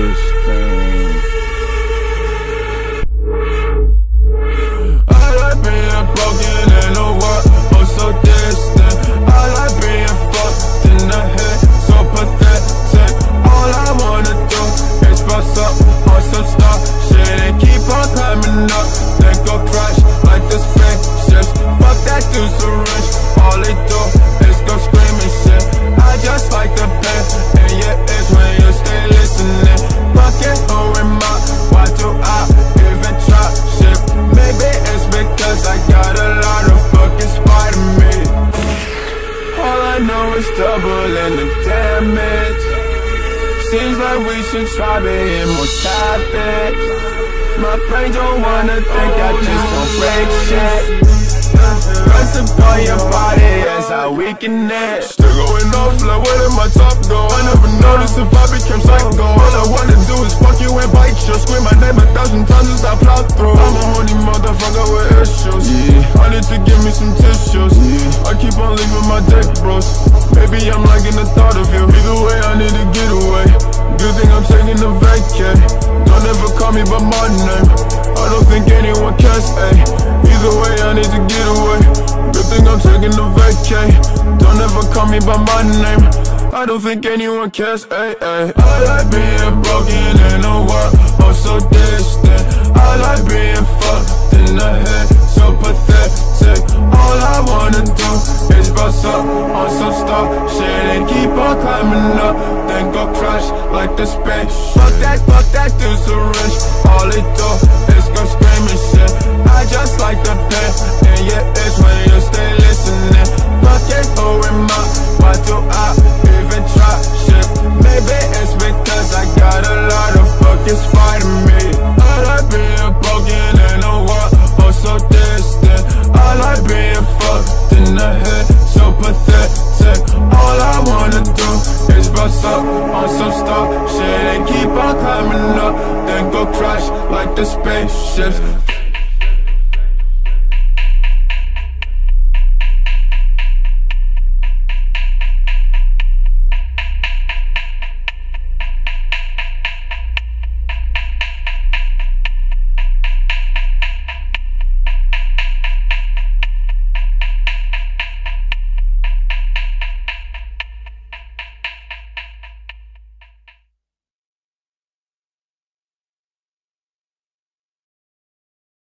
This time. Seems like we should try being more savage My brain don't wanna think, I just won't break shit. Press upon your body as I weaken it. Still going off like where did my top go? I never noticed if I became psycho. All I wanna do is fuck you and bite you. Scream my name a thousand times as I plow through. I'm a horny motherfucker with issues. Yeah. I need to give me some tissues. Yeah. I keep on leaving my dick bros. Maybe I'm liking the thought of you. Either way I need to get away Good thing I'm taking a vacay. Don't ever call me by my name. I don't think anyone cares, ayy. Either way I need to get away. Good thing I'm taking a vacay. Don't ever call me by my name. I don't think anyone cares, ayy, ayy. I like being broken in a world. Oh so distant. I like being star shit And keep on climbing up, then go crash like the space. Fuck that, fuck that dude's so crash like the spaceships